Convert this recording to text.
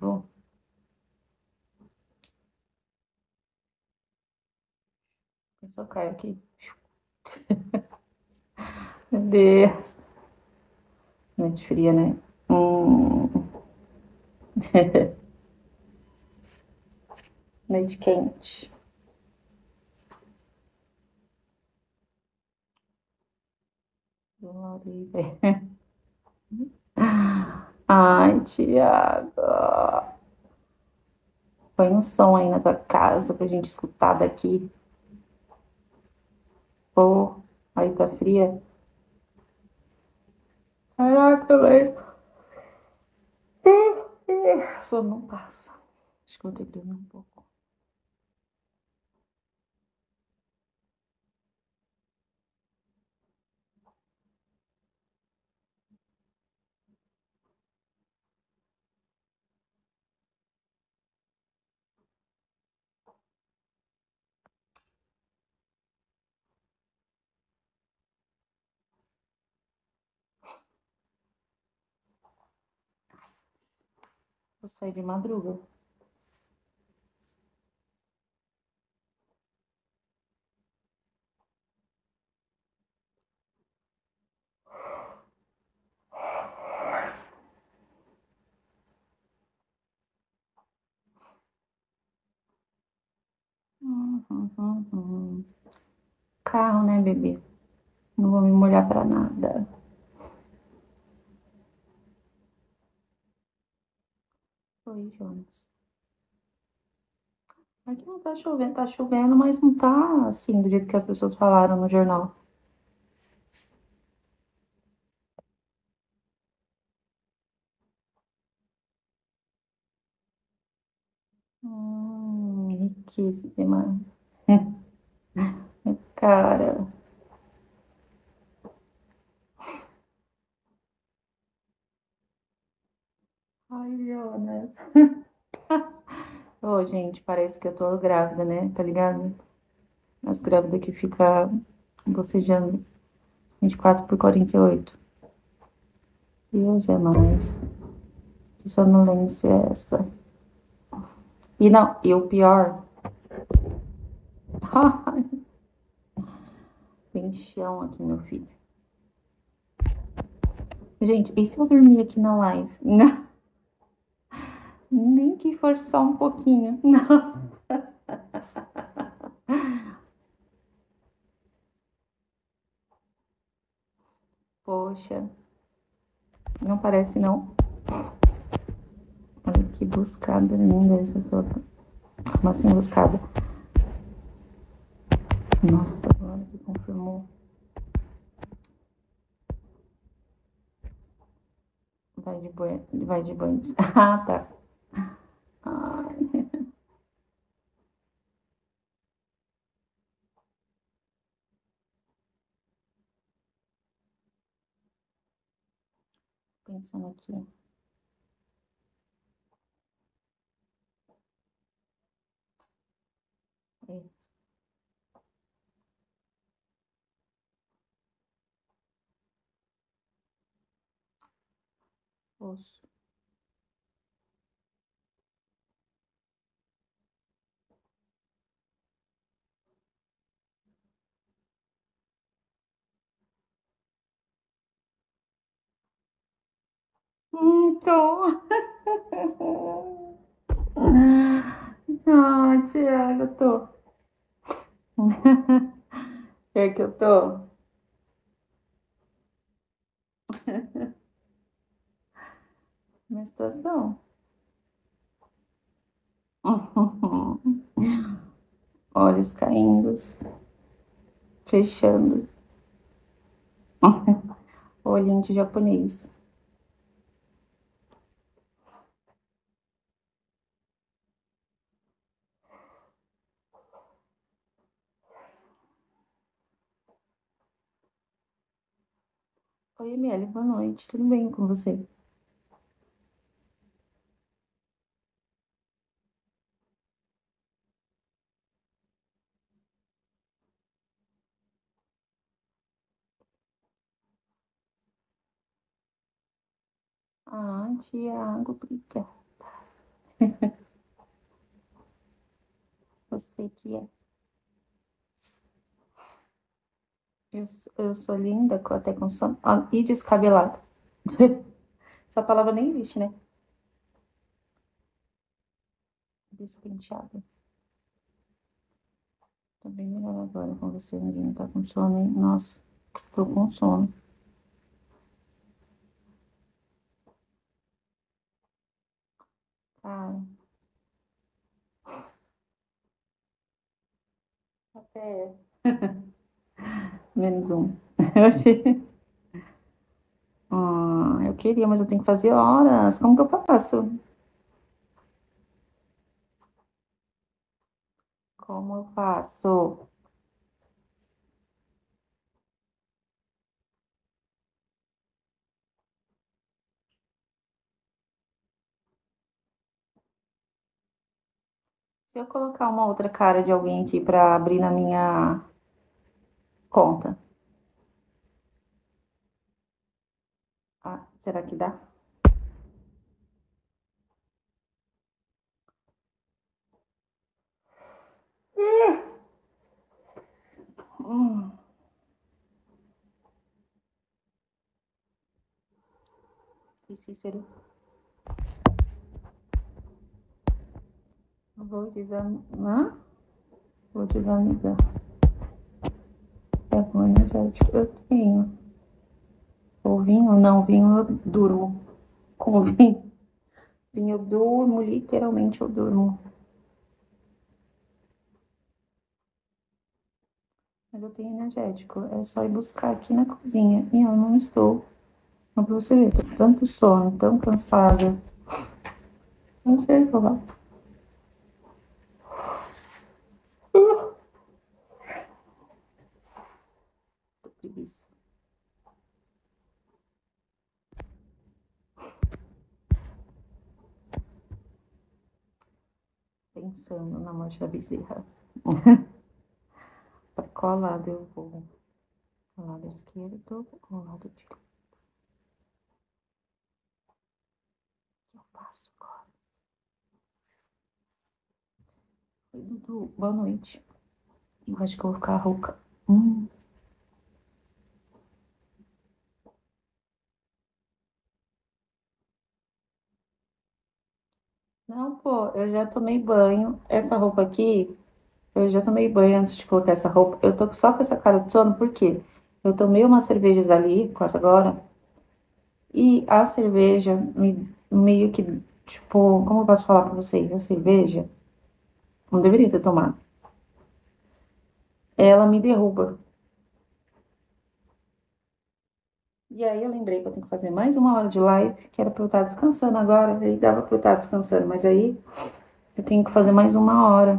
bom? Eu só caio aqui. Meu Deus. Noite fria, né? Hum. Noite quente. Ai, Tiago. Põe um som aí na tua casa pra gente escutar daqui. Pô, aí tá fria. Caraca, velho. Sono não passa. Acho que vou ter que dormir um pouco. Vou sair de madruga. Carro, né, bebê? Não vou me molhar pra nada. Oi, Jonas. Aqui não tá chovendo, tá chovendo, mas não tá assim, do jeito que as pessoas falaram no jornal. Hum, riquíssima. Cara. Ai, Jonas. Ô, gente, parece que eu tô grávida, né? Tá ligado? As grávidas que fica bocejando 24 por 48. Deus é mais. Que sonolência é essa? E não, e o pior. Tem chão aqui, meu filho. Gente, e se eu dormir aqui na live? Não. For só um pouquinho. Nossa. Poxa. Não parece, não? Olha que buscada linda essa sopa. Como assim buscada? Nossa, agora que confirmou. Vai de, boi... Vai de banho. Ah, tá. Ai. Pensando aqui. Eita. Osso. Então. Ah, Tiago, eu tô. É que eu tô. Minha situação. Olhos caindo, fechando. Olhinho de japonês. Oi, Emiele, boa noite. Tudo bem com você? Ah, Tiago, obrigada. Você que é. Eu, eu sou linda, até com sono. Ah, e descabelada. Essa palavra nem existe, né? Despenteada. Tá bem melhor agora com você, ninguém tá com sono, hein? Nossa, tô com sono. Cara. Até. Menos um. Ah, eu queria, mas eu tenho que fazer horas. Como que eu faço? Como eu faço? Se eu colocar uma outra cara de alguém aqui para abrir na minha conta. Ah, será que dá? Hum. E Cícero? Vou desamigar. Vou desamigar. Bom energético. Eu tenho. O vinho, não, vinho eu durmo. Com vinho. Vinho eu durmo, literalmente eu durmo. Mas eu tenho energético. É só ir buscar aqui na cozinha. E eu não estou. Não pra você ver, tô com tanto sono, tão cansada. Não sei falar. Preguiça. Pensando na morte da bezerra. Para qual lado eu vou? O lado esquerdo ou o lado direito? Oi, Dudu. Boa noite. Eu acho que eu vou ficar rouca. Hum. Não, pô, eu já tomei banho. Essa roupa aqui, eu já tomei banho antes de colocar essa roupa. Eu tô só com essa cara de sono, por quê? Eu tomei umas cervejas ali, quase agora, e a cerveja me, meio que, tipo, como eu posso falar pra vocês? A cerveja, não deveria ter tomado. Ela me derruba. E aí eu lembrei que eu tenho que fazer mais uma hora de live, que era pra eu estar descansando agora, aí dava pra eu estar descansando, mas aí eu tenho que fazer mais uma hora.